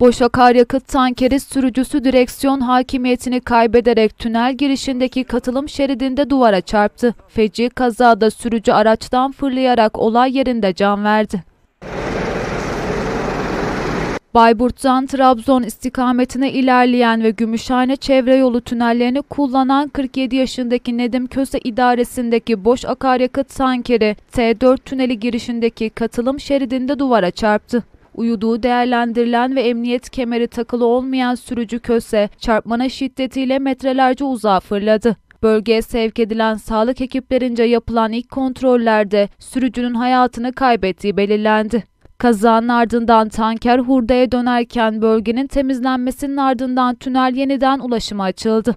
Boş akaryakıt tankeri sürücüsü direksiyon hakimiyetini kaybederek tünel girişindeki katılım şeridinde duvara çarptı. Feci kazada sürücü araçtan fırlayarak olay yerinde can verdi. Bayburt'tan Trabzon istikametine ilerleyen ve Gümüşhane çevre yolu tünellerini kullanan 47 yaşındaki Nedim Köse idaresindeki boş akaryakıt tankeri T4 tüneli girişindeki katılım şeridinde duvara çarptı. Uyuduğu değerlendirilen ve emniyet kemeri takılı olmayan sürücü Köse çarpmana şiddetiyle metrelerce uzağa fırladı. Bölgeye sevk edilen sağlık ekiplerince yapılan ilk kontrollerde sürücünün hayatını kaybettiği belirlendi. Kazanın ardından tanker hurdaya dönerken bölgenin temizlenmesinin ardından tünel yeniden ulaşıma açıldı.